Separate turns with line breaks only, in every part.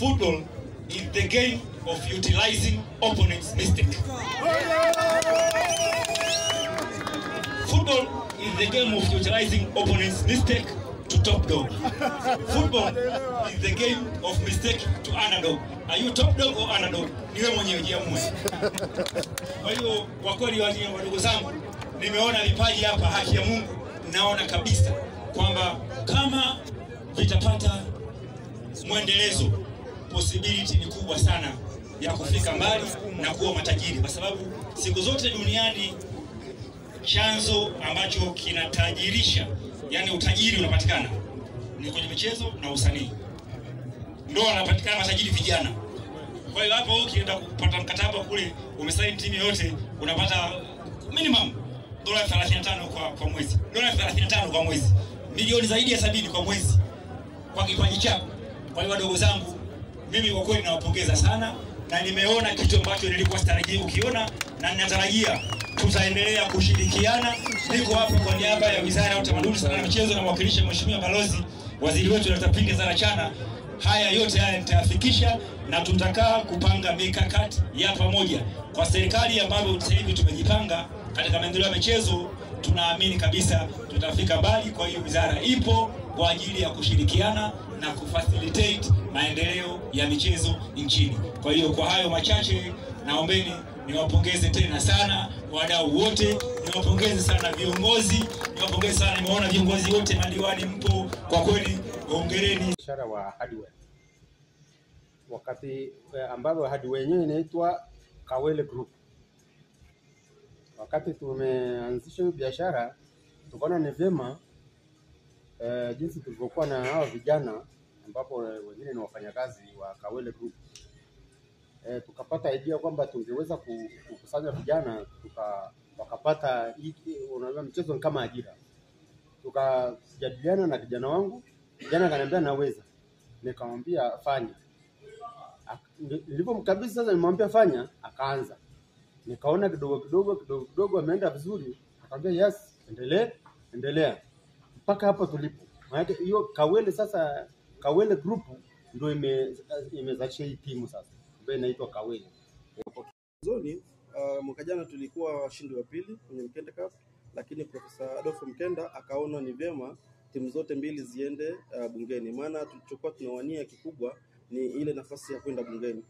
Football is the game of utilizing opponent's mistake. Football is the game of utilizing opponent's mistake to top dog. Football is the game of mistake to underdog. Are you top dog or underdog? Niwe mwenyewe jiamue. Kwa hiyo kwa kweli wazee wadogo zangu, nimeona vipaji hapa, haki ya Mungu, naona kabisa kwamba kama vitapata mwendelezo, possibility ni kubwa sana ya kufika mbali na kuwa matajiri, kwa sababu siku zote duniani chanzo ambacho kinatajirisha, yani utajiri unapatikana ni kwenye michezo na usanii, ndio wanapatikana matajiri vijana. Kwa hiyo hapo ukienda kupata mkataba kule, umesaini timu yoyote, unapata minimum dola 35 kwa, kwa mwezi, dola 35 kwa mwezi, milioni zaidi ya sabini kwa mwezi. Kwa kipaji chako. Kwa hiyo wadogo zangu, mimi kwa kweli nawapongeza sana, na nimeona kitu ambacho nilikuwa sitarajii kukiona, na ninatarajia tutaendelea kushirikiana. Niko hapa kwa niaba ya Wizara ya Utamaduni, Sanaa na Michezo na mwakilishi Mheshimiwa Balozi Waziri wetu Dr. Pinde Zarachana. Haya yote haya nitayafikisha na tutakaa kupanga mikakati ya pamoja kwa serikali ambayo sasa hivi tumejipanga katika maendeleo ya michezo. Tunaamini kabisa tutafika mbali. Kwa hiyo wizara ipo kwa ajili ya kushirikiana na kufacilitate maendeleo ya michezo nchini. Kwa hiyo kwa hayo machache, naombeni niwapongeze tena sana wadau wote, niwapongeze sana viongozi, niwapongeze sana. Nimeona viongozi wote, madiwani mpo, kwa kweli hongereni.
biashara wa hardware wakati eh, ambayo hardware yenyewe inaitwa Kawele Group. Wakati tumeanzisha hiyo biashara, tukaona ni vyema e, jinsi tulivyokuwa na hawa vijana ambapo wengine ni wafanyakazi wa Kawele Group e, tukapata idea kwamba tungeweza kukusanya vijana tuka wakapata unajua mchezo ni kama ajira. Tukajadiliana na kijana wangu, kijana akaniambia naweza, nikamwambia fanya. Nilipomkabidhi sasa, nimwambia fanya, akaanza. Nikaona kidogo kidogo kidogo kidogo ameenda vizuri, akamwambia yes, endelee endelea mpaka hapo tulipo. Maana hiyo Kawele sasa, Kawele Group ndio ime imezalisha hii timu sasa ambayo inaitwa Kawele.
Mwanzoni uh, mwaka jana tulikuwa washindi wa pili kwenye Mkenda Cup, lakini Profesa Adolfo Mkenda akaona ni vyema timu zote mbili ziende uh, bungeni, maana tulichokuwa tunawania kikubwa ni ile nafasi ya kwenda bungeni.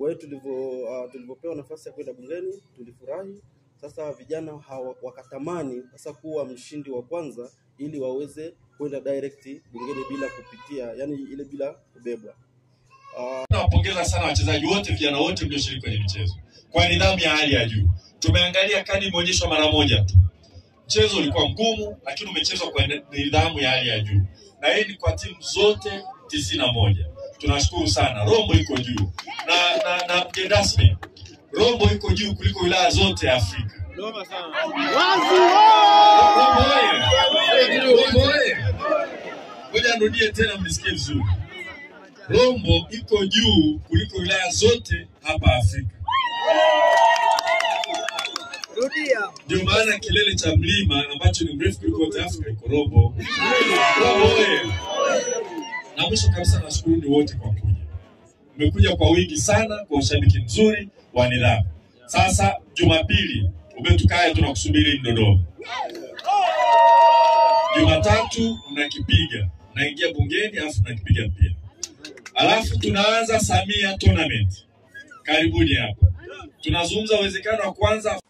Kwa hiyo tulivyo uh, tulivyopewa nafasi ya kwenda bungeni tulifurahi. Sasa vijana hawa, wakatamani sasa kuwa mshindi wa kwanza ili waweze kwenda direct bungeni bila kupitia, yani ile bila kubebwa.
Uh, Nawapongeza sana wachezaji wote, vijana wote mlioshiriki kwenye michezo kwa nidhamu ya hali ya juu. Tumeangalia kadi imeonyeshwa mara moja tu, mchezo ulikuwa mgumu, lakini umechezwa kwa nidhamu ya hali ya juu, na hii ni kwa timu zote tisini na moja. Tunashukuru sana, Rombo iko juu na, na, na mgeni rasmi, Rombo iko juu kuliko wilaya zote ya Afrika. Ngoja nirudie tena mnisikie vizuri. Rombo iko juu kuliko wilaya zote hapa Afrika. Ndio maana kilele cha mlima ambacho ni mrefu kuliko wote Afrika iko Rombo. Rombo oye! Na mwisho kabisa, nashukuruni wote kwa kuja. Mmekuja kwa wingi sana, kwa ushabiki mzuri wa nidhamu. Sasa Jumapili umetukae, tunakusubiri Dodoma. Jumatatu mnakipiga, naingia bungeni, alafu mnakipiga pia. Alafu tunaanza Samia Tournament. Karibuni hapa. Tunazungumza uwezekano wa kwanza